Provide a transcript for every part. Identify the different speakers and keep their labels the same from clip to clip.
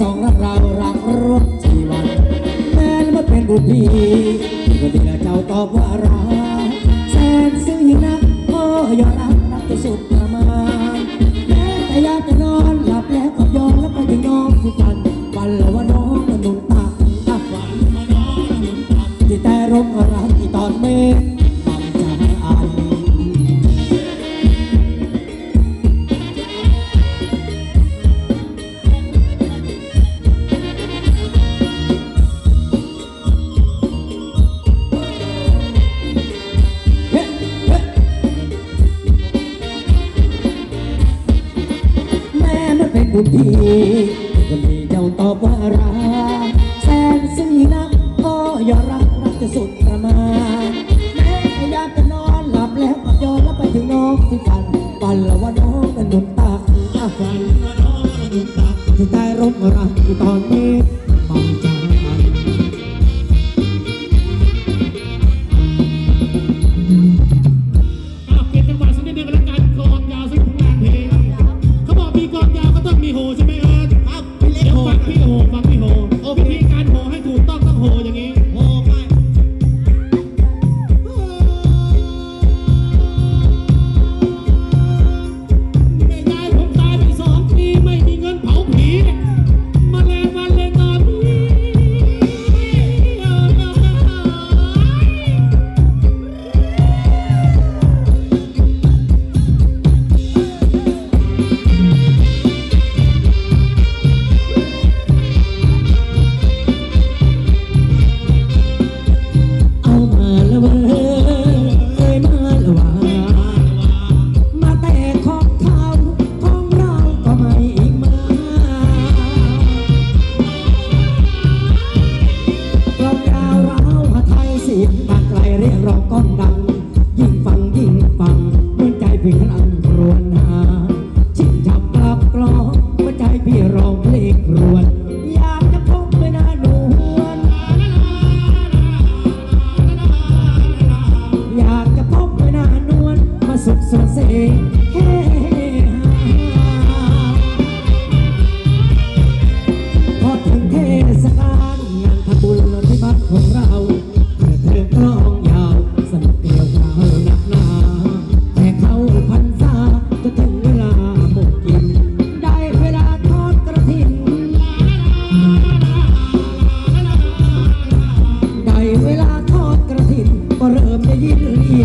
Speaker 1: สองเรารักร่วมชีวันแม้มาเป็นบุตรพี่ที่คนที่เจ้าตอบว่ารักแสนซึ้งยิ่งนักก็ยอมรับรักจนสุดประมาณแม้แต่อยากจะนอนหลับแล้วก็ยอมแล้วไปยังนอนที่ฝันวันละวว่าน้องมันนุ่นตาตา
Speaker 2: วันวันน้องมันนุ่นตา
Speaker 1: ที่แต่ร่มรักที่ตอนเมฆ กันดุตาข้าฝันว่น้องดุตาที่ใต้ร่มรักตอนนี้
Speaker 2: มองใจ สุ
Speaker 1: ดเพอถึงเทศกาลงานทำบุญที่บ้านของเราเกิเรื่ององยาวสนเกลียวกาวหนักหนาแค่เขาพรรษาจะถึงเวลาหมกกิน ได้เวลาทอดกระถิน ได้เวลาทอดกระถินก็เริ่มได้ยินรี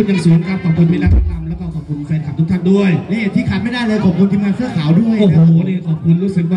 Speaker 1: คุ
Speaker 2: ณอย่างสูงครับขอบคุณมิตรรักนำแล้วก็ขอบคุณแฟนคลับทุกท่านด้วย
Speaker 3: นี่ที่ขาดไม่ได้เลยขอบคุณทีมงานเสื้อขาวด้วย
Speaker 2: โอ้โหนี่ขอบคุณรู้สึกว่า